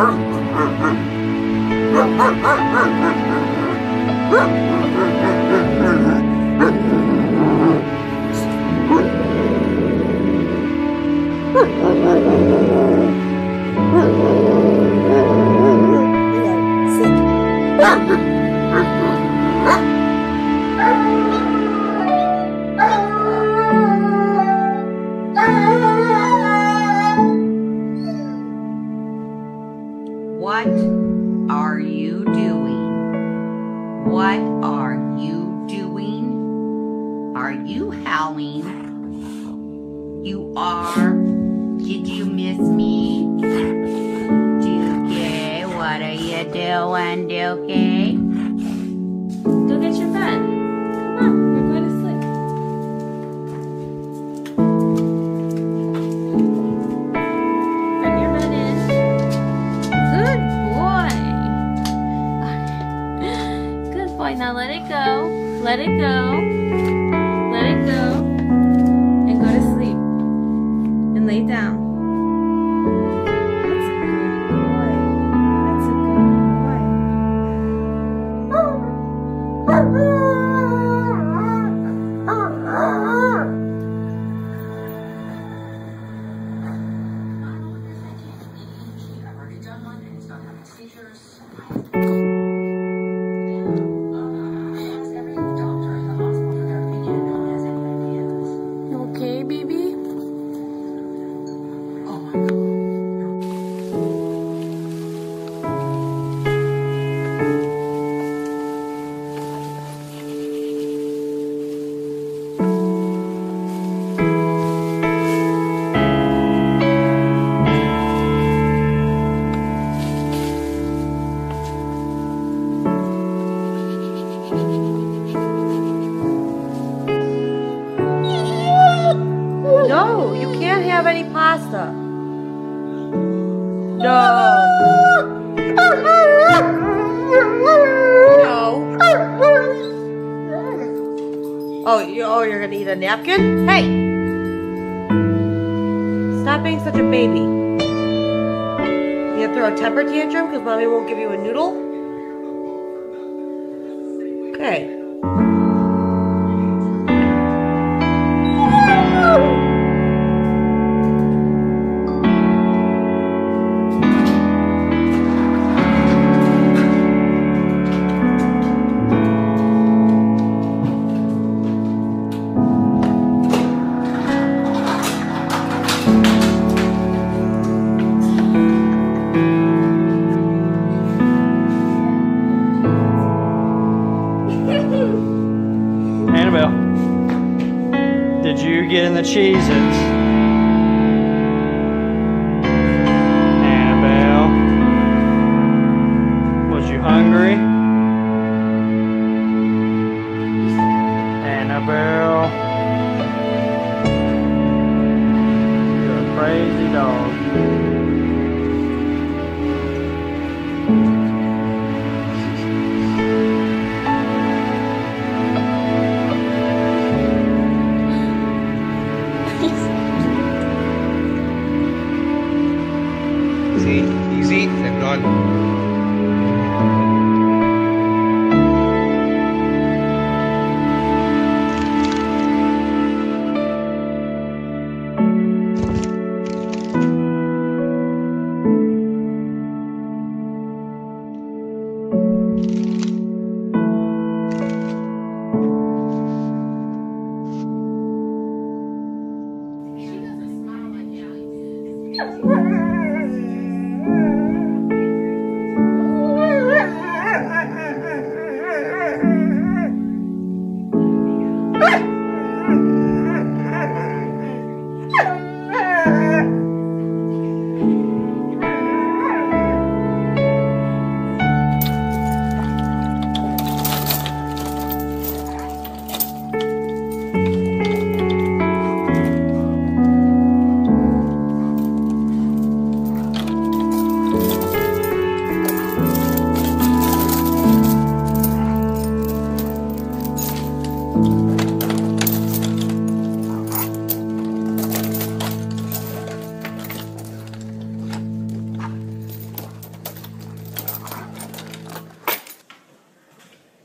What No, you can't have any pasta. No. No. Oh, you, oh, you're gonna eat a napkin? Hey! Stop being such a baby. You to throw a temper tantrum because mommy won't give you a noodle? Okay. Annabelle, did you get in the cheeses? Annabelle, was you hungry? Annabelle, you're a crazy dog. See, easy and done.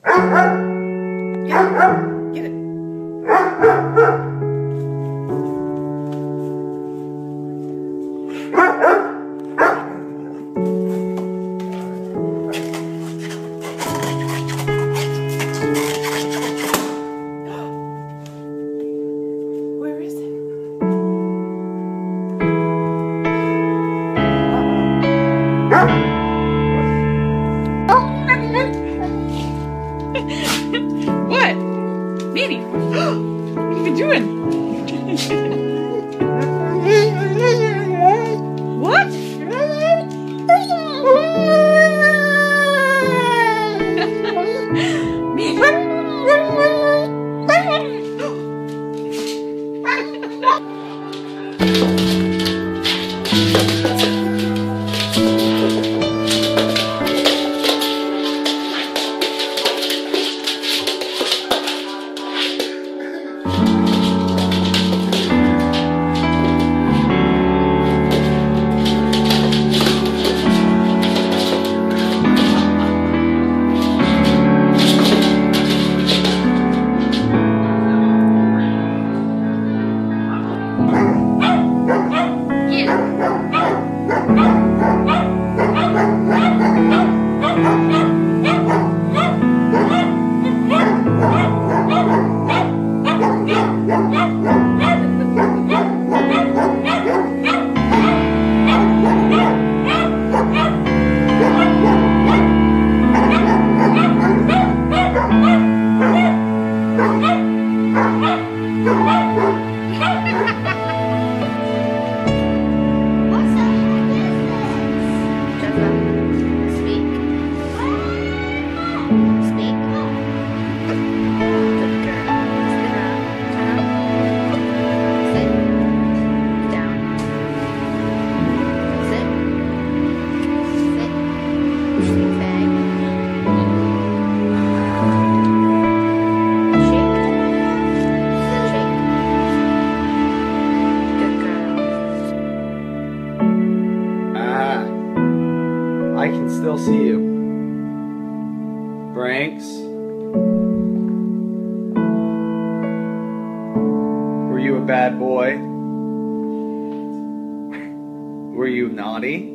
Ha ha! Manny, what are you doing? I can still see you. Branks. Were you a bad boy? Were you naughty?